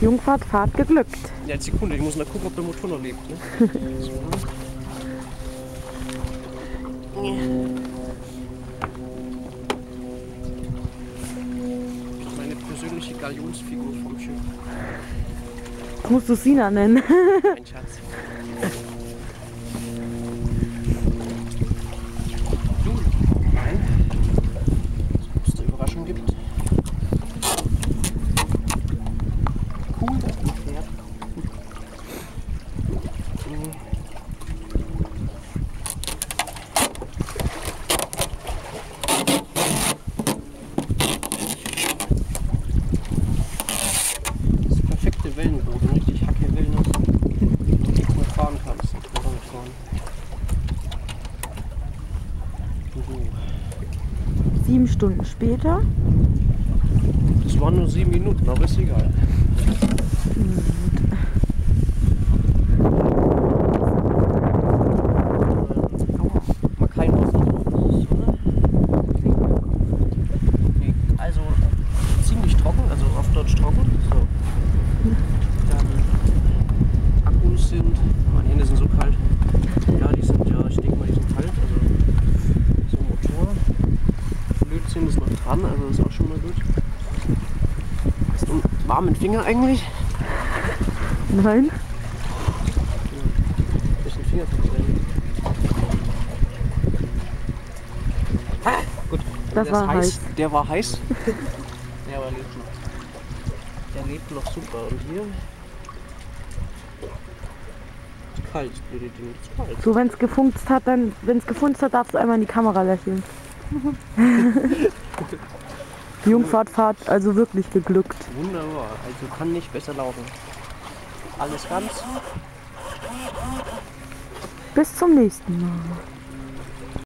Jungfahrt, Fahrt geglückt. Ja, Sekunde, ich muss mal gucken, ob der Motor noch lebt. Ne? Meine persönliche Galionsfigur vom Schiff. Musst du Sina nennen. Mein Schatz. Gebiet. Cool. Sieben Stunden später. Das waren nur sieben Minuten, aber ist egal. Also ziemlich trocken, also auf Deutsch trocken. So. Dann Akkus sind, meine Hände sind so kalt. Ja, die sind ja, ich denke mal, die sind kalt. Also so Motor. Blödsinn ist noch dran, also ist auch schon mal gut. Hast du einen warmen Finger eigentlich? Nein. bisschen Finger verbrennen. Gut. Das der war ist heiß. Der war heiß. Der aber lebt noch. Der lebt noch super. Und hier. Kalt, blöde Ding. Das ist kalt. So, wenn es gefunzt hat, dann, wenn es gefunzt hat, darfst du einmal in die Kamera lächeln. Jungfahrt, Fahrt, also wirklich geglückt. Wunderbar. Also kann nicht besser laufen. Alles ganz. Bis zum nächsten Mal.